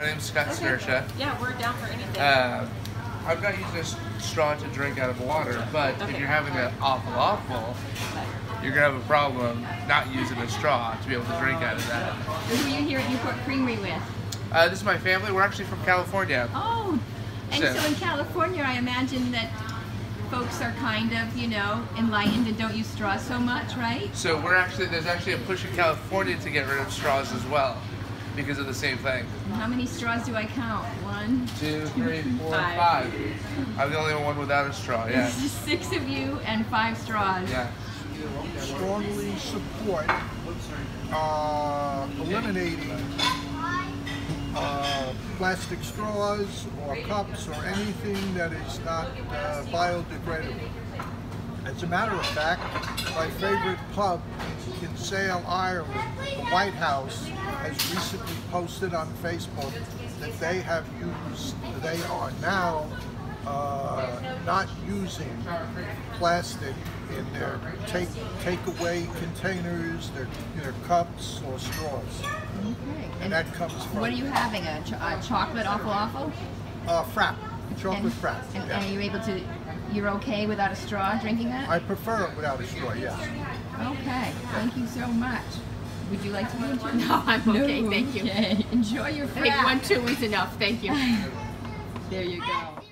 My name's Scott Skirsha. Yeah, we're down for anything. Uh, I'm not using a s- straw to drink out of water, but if you're having an awful awful, you're gonna have a problem not using a straw to be able to drink out of that. Who are you here at Newport Creamery with? Uh, this is my family. We're actually from California. Oh, and So- so in California, I imagine that folks are kind of, you know, enlightened and don't use straws so much, right? So we're actually there's actually a push in California to get rid of straws as well, because of the same thing. How many straws do I count? One, Two, three, four, Five. five. I'm the only one without a straw. Yeah. six of you and five straws. Yeah. strongly support uh, eliminating uh, plastic straws or cups or anything that is not uh, biodegradable. As a matter of fact, my favorite pub in Kinsale, Ireland, the White House, has recently posted on Facebook that they have used, they are now uh, not using plastic in their take takeaway containers, their, their cups or straws. Okay. And that comes from What are you having? A, ch- a chocolate awful awful? uh, frap, chocolate and, frap. And, yeah. and are you able to? You're okay without a straw drinking that? I prefer it without a straw, yes. Okay. Thank you so much. Would you like to be into no, I'm okay. No, Thank you. okay. Enjoy your I think frap. one, two is enough. Thank you. There you go.